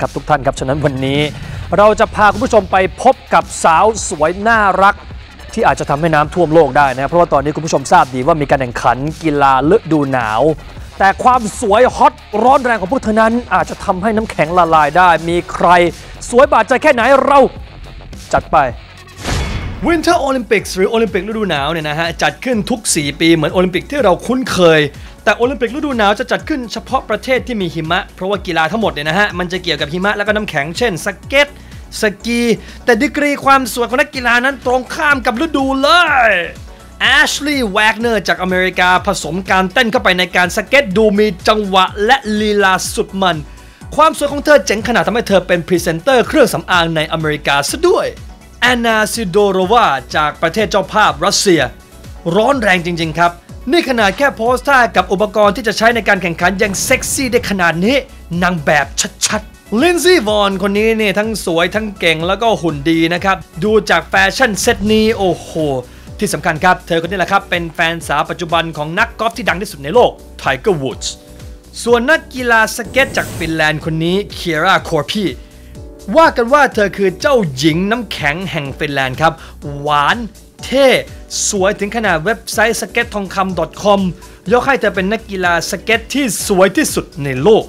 ครับทุกท่านครับฉะนั้นวันนี้เราจะพาคุณผู้ชมไปพบกับสาวสวยน่ารัก ที่อาจจะทำให้น้ำท่วมโลกได้นะเพราะว่าตอนนี้คุณผู้ชมทราบดีว่ามีการแข่งขันกีฬาฤดูหนาว แต่ความสวยฮอตร้อนแรงของพวกเธอนั้น อาจจะทำให้น้ำแข็งละลายได้ มีใคร สวยบาดใจแค่ไหนเราจัดไป Winter Olympics หรือโอลิมปิกฤดูหนาวเนี่ยนะฮะจัดขึ้นทุก 4 ปีเหมือนโอลิมปิกที่เราคุ้นเคย แต่โอลิมปิกฤดูหนาวจะจัดขึ้นเฉพาะประเทศที่มีหิมะ เพราะว่ากีฬาทั้งหมดเนี่ยนะฮะมันจะเกี่ยวกับหิมะแล้วก็น้ำแข็งเช่นสเก็ตสกี แต่ดีกรีความสวยของนักกีฬานั้นตรงข้ามกับฤดูเลยแอชลีย์แวกเนอร์จากอเมริกาผสมการเต้นเข้าไปในการสเก็ตดูมีจังหวะและลีลาสุดมัน ความสวยของเธอเจ๋งขนาดทำให้เธอเป็นพรีเซนเตอร์เครื่องสำอางในอเมริกาซะด้วย แอนนาซิโดโรวาจากประเทศเจ้าภาพรัสเซีย ร้อนแรงจริง ๆ ครับ นี่ขนาดแค่โพสท่ากับอุปกรณ์ที่จะใช้ในการแข่งขันยังเซ็กซี่ได้ขนาดนี้นางแบบชัดๆลินซี่วอนคนนี้เนี่ยทั้งสวยทั้งเก่งแล้วก็หุ่นดีนะครับ ดูจากแฟชั่นเซตนี้โอ้โหที่สำคัญครับ เธอคนนี้แหละครับ เป็นแฟนสาวปัจจุบันของนักกอล์ฟที่ดังที่สุดในโลกไทเกอร์วูดส์ส่วนนักกีฬาสเก็ตจากฟินแลนด์คนนี้เคียร่าคอร์พี ว่ากันว่าเธอคือเจ้าหญิงน้ำแข็งแห่งฟินแลนด์ครับ หวานเท่ สวยถึงขนาดเว็บไซต์สเก็ตทองคำ .com ยกให้เธอเป็นนักกีฬาสเก็ตที่สวยที่สุดในโลก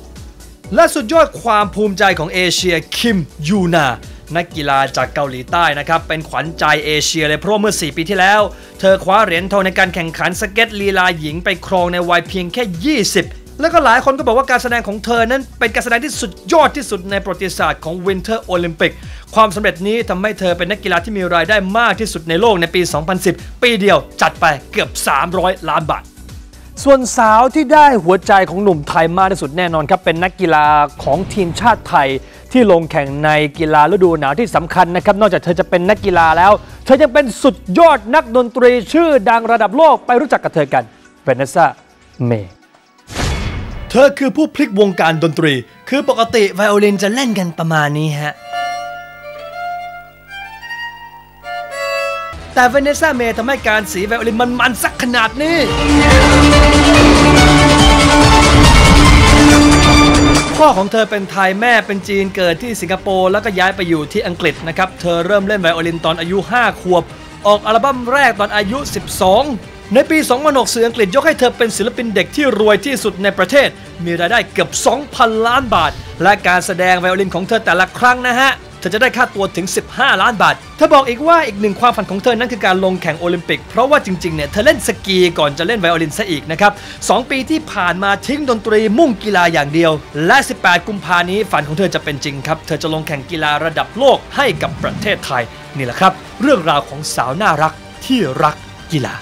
และสุดยอดความภูมิใจของเอเชียคิมยูนานักกีฬาจากเกาหลีใต้นะครับ เป็นขวัญใจเอเชียเลยเพราะเมื่อ 4 ปีที่แล้ว เธอคว้าเหรียญทองในการแข่งขันสเก็ตลีลาหญิงไปครองในวัยเพียงแค่ 20 แล้วก็หลายคนก็บอกว่าการแสดงของเธอนั้นเป็นการแสดงที่สุดยอดที่สุดในประวัติศาสตร์ของ Winter Olympic ความสำเร็จนี้ทำให้เธอเป็นนักกีฬาที่มีรายได้มากที่สุดในโลกในปี 2010 ปีเดียวจัดไปเกือบ 300 ล้านบาทส่วนสาวที่ได้หัวใจของหนุ่มไทยมากที่สุดแน่นอนครับ เป็นนักกีฬาของทีมชาติไทย ที่ลงแข่งในกีฬาฤดูหนาวที่สำคัญนะครับ นอกจากเธอจะเป็นนักกีฬาแล้ว เธอยังเป็นสุดยอดนักดนตรีชื่อดังระดับโลกไปรู้จักกับเธอกันเวเนซ่าเมย์ เธอคือผู้พลิกวงการดนตรี คือปกติไวโอลินจะเล่นกันประมาณนี้ฮะ แต่วาเนสซ่าเมย์ทำให้การสีไวโอลินมันมันสักขนาดนี้ พ่อของเธอเป็นไทยแม่เป็นจีนเกิดที่สิงคโปร์แล้วก็ย้ายไปอยู่ที่อังกฤษนะครับ เธอเริ่มเล่นไวโอลินตอนอายุ 5 ขวบ ออกอัลบั้มแรกตอนอายุ 12 ในปี 2006สื่ออังกฤษยกให้เธอเป็นศิลปินเด็กที่รวยที่สุดในประเทศ มีรายได้เกือบ 2,000 ล้านบาท และการแสดงไวโอลินของเธอแต่ละครั้งนะฮะ เธอจะได้ค่าตัวถึง 15 ล้านบาท เธอบอกอีกว่าอีกหนึ่งความฝันของเธอนั้นคือการลงแข่งโอลิมปิก เพราะว่าจริงๆ เนี่ยเธอเล่นสกีก่อนจะเล่นไวโอลินซะอีกนะครับ 2 ปีที่ผ่านมาทิ้งดนตรีมุ่งกีฬาอย่างเดียว และ 18 กุมภานี้ฝันของเธอจะเป็นจริงครับ เธอจะลงแข่งกีฬาระดับโลกให้กับประเทศไทยนี่แหละครับ เรื่องราวของสาวน่ารักที่รักกีฬา